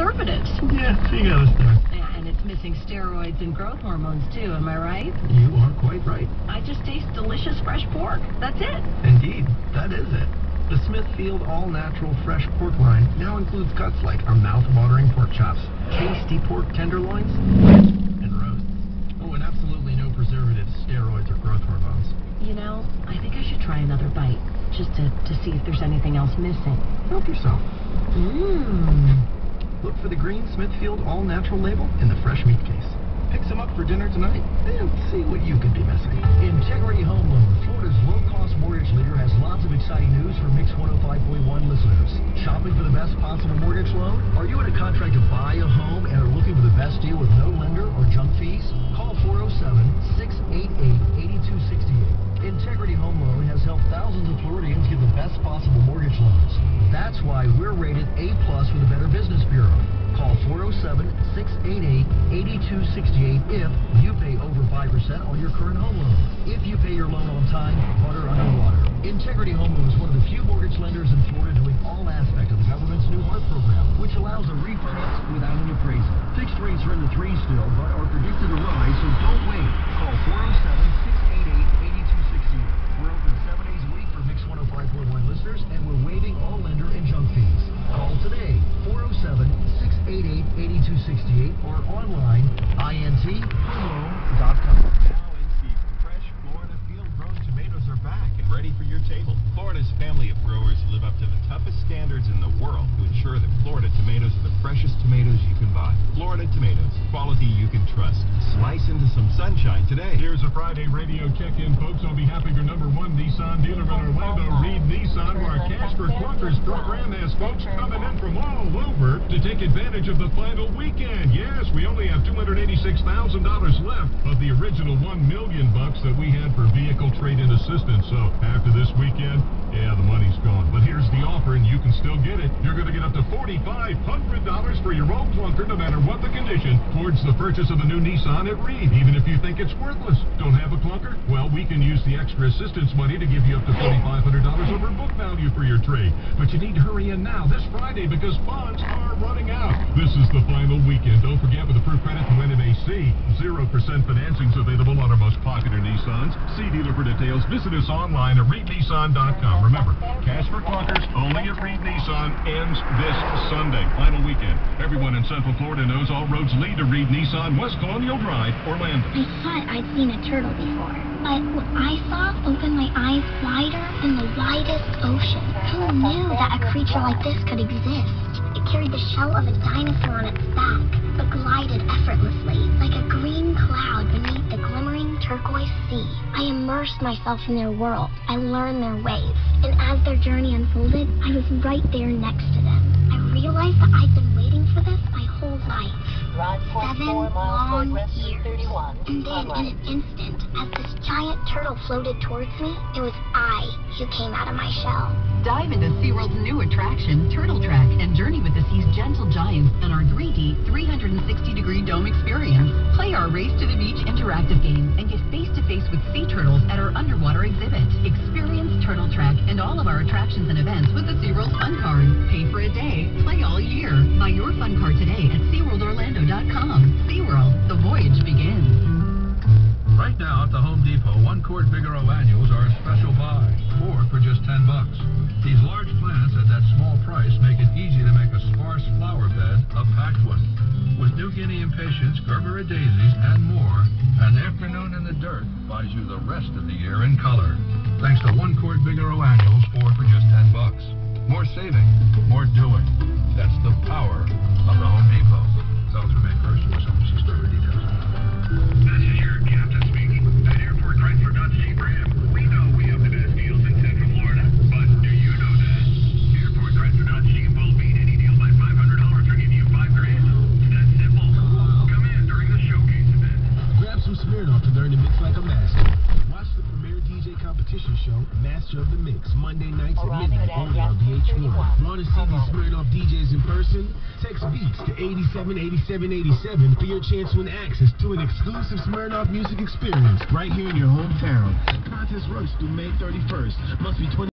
preservatives. Yeah, you got us there. Yeah, and it's missing steroids and growth hormones too, am I right? You are quite right. I just taste delicious fresh pork. That's it. Indeed, that is it. The Smithfield all-natural fresh pork line now includes cuts like our mouth-watering pork chops, tasty pork tenderloins, and roasts. Oh, and absolutely no preservatives, steroids, or growth hormones. You know, I think I should try another bite, just to, to see if there's anything else missing. Help yourself. Mmm. Look for the green Smithfield all-natural label in the fresh meat case. Pick some up for dinner tonight and see what you could be missing. Integrity Home Loan, Florida's low-cost mortgage leader, has lots of exciting news for Mix 105.1 listeners. Shopping for the best possible mortgage loan? Are you in a contract to buy a home and are looking for the best deal with no lender or junk fees? Call 407-688-8268. Integrity Home Loan has helped thousands of Floridians That's why we're rated A plus with the Better Business Bureau. Call 407-688-8268 if you pay over 5% on your current home loan. If you pay your loan on time, butter underwater. Integrity Home Loan is one of the few mortgage lenders in Florida doing all aspects of the government's new HARP program, which allows a refinance without an appraisal. Fixed rates are in the threes still, but are predicted to rise, so don't wait. Call 407-688-8268. Freshest tomatoes you can buy. Florida tomatoes, quality you can trust. Slice into some sunshine today. Friday radio check-in, folks. On behalf of your number one Nissan dealer in Orlando, Reed Nissan, where our Cash for Clunkers program has folks coming in from all over to take advantage of the final weekend. Yes, we only have $286,000 left of the original 1 million bucks that we had for vehicle trade-in assistance. So after this weekend, yeah, the money's gone. But here's the offer, and you can still get it. You're going to get up to $4,500 for your old clunker, no matter what the condition, towards the purchase of a new Nissan at Reed, even if you think it's worthless. Don't have a clunker? Well, we can use the extra assistance money to give you up to $4,500 over book value for your trade. But you need to hurry in now this Friday because funds are running out. This is the final weekend. Don't forget with approved credit from NMAC, 0% financing is available on our most popular Nissans. See dealer for details. Visit us online at reednissan.com. Remember, cash for clunkers only at Reed Nissan ends this Sunday. Final weekend. Everyone in Central Florida knows all roads lead to Reed Nissan, West Colonial Drive, Orlando. I thought I'd seen a turtle before, but what I saw opened my eyes wider than the widest ocean. Who knew that a creature like this could exist? It carried the shell of a dinosaur on its back, but glided effortlessly, like a green cloud beneath the glimmering turquoise sea. I immersed myself in their world. I learned their ways. And as their journey unfolded, I was right there next to them. I realized that I'd been waiting for this whole life. Seven long years. And then, in an instant, as this giant turtle floated towards me, it was I who came out of my shell. Dive into SeaWorld's new attraction, Turtle Trek, and journey with the sea's gentle giants on our 3D, 360-degree dome experience. Play our Race to the Beach interactive game and get face-to-face with sea turtles at our underwater exhibit. Experience Turtle Trek and all of our attractions and events with the SeaWorld Fun Card. Pay for a day, play all year. Buy your fun card today at SeaWorldOrlando.com. SeaWorld, the voyage begins. Right now at the Home Depot, one quart Vigoro annuals are a special buy, four for just 10 bucks. These large plants at that small price make it easy to make a sparse flower impatiens, Gerbera daisies, and more, an afternoon in the dirt buys you the rest of the year in color. Thanks to one quart Vigoro annuals, four for just 10 bucks. More saving, more doing. That's the power of the Home Depot. May 1st or some competition show, Master of the Mix, Monday nights at midnight only on VH1. Want to see these Smirnoff DJs in person? Text Beats to 878787 for your chance to win access to an exclusive Smirnoff music experience right here in your hometown. Contest runs through May 31st. Must be 20.